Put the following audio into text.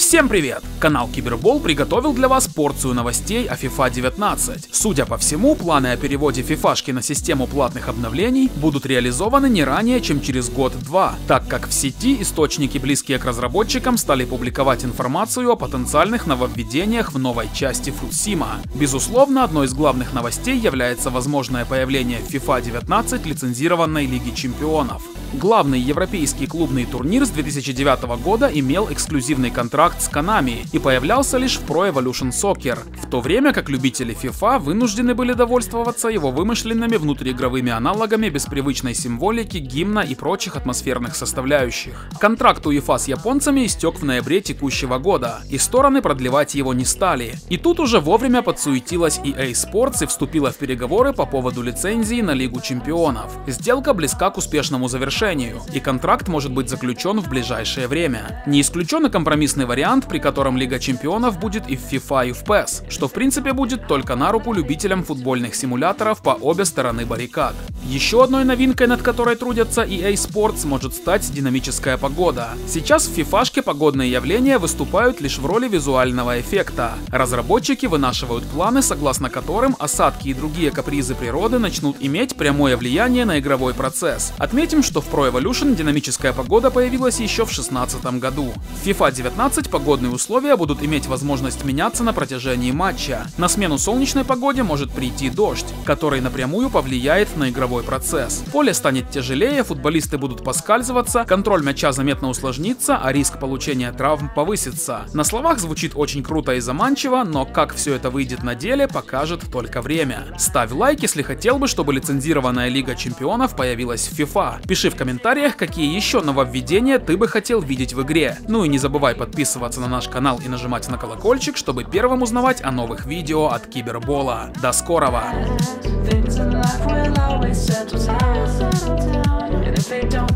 Всем привет! Канал Кибербол приготовил для вас порцию новостей о FIFA 19. Судя по всему, планы о переводе FIFA на систему платных обновлений будут реализованы не ранее, чем через год-два, так как в сети источники, близкие к разработчикам, стали публиковать информацию о потенциальных нововведениях в новой части Фудсима. Безусловно, одной из главных новостей является возможное появление в FIFA 19 лицензированной Лиги Чемпионов. Главный европейский клубный турнир с 2009 года имел эксклюзивный контракт с Konami и появлялся лишь в Pro Evolution Soccer, в то время как любители FIFA вынуждены были довольствоваться его вымышленными внутриигровыми аналогами без привычной символики, гимна и прочих атмосферных составляющих. Контракт УЕФА с японцами истек в ноябре текущего года, и стороны продлевать его не стали. И тут уже вовремя подсуетилась EA Sports и вступила в переговоры по поводу лицензии на Лигу Чемпионов. Сделка близка к успешному завершению и контракт может быть заключен в ближайшее время. Не исключен и компромиссный вариант, при котором Лига Чемпионов будет и в FIFA, и в PES, что в принципе будет только на руку любителям футбольных симуляторов по обе стороны баррикад. Еще одной новинкой, над которой трудятся EA Sports, может стать динамическая погода. Сейчас в FIFA погодные явления выступают лишь в роли визуального эффекта. Разработчики вынашивают планы, согласно которым осадки и другие капризы природы начнут иметь прямое влияние на игровой процесс. Отметим, что в Pro Evolution динамическая погода появилась еще в 2016 году. В FIFA 19 погодные условия будут иметь возможность меняться на протяжении матча. На смену солнечной погоде может прийти дождь, который напрямую повлияет на игровой процесс. Поле станет тяжелее, футболисты будут поскальзываться, контроль мяча заметно усложнится, а риск получения травм повысится. На словах звучит очень круто и заманчиво, но как все это выйдет на деле, покажет только время. Ставь лайк, если хотел бы, чтобы лицензированная Лига Чемпионов появилась в FIFA. Пиши в комментариях, какие еще нововведения ты бы хотел видеть в игре. Ну и не забывай подписываться на наш канал и нажимать на колокольчик, чтобы первым узнавать о новых видео от Кибербола. До скорого! Things in life will always settle down. And if they don't